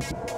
We'll